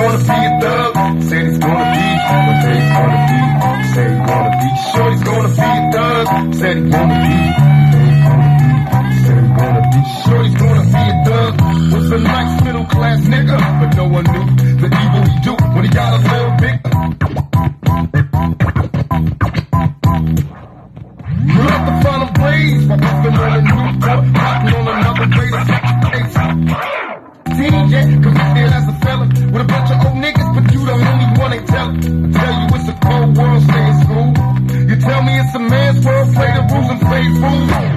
gonna be a thug. Said he's gonna be, what he's gonna be. Said he's gonna be, shorty's gonna be a thug. Said he's gonna be, he's gonna be, a thug. Was a nice middle class nigga, but no one knew the evil he do when he got a little bit. Love to find a blaze while puffin' on a new rockin' on another race. DJ, cause tell me it's a man's world, play the rules and play rules.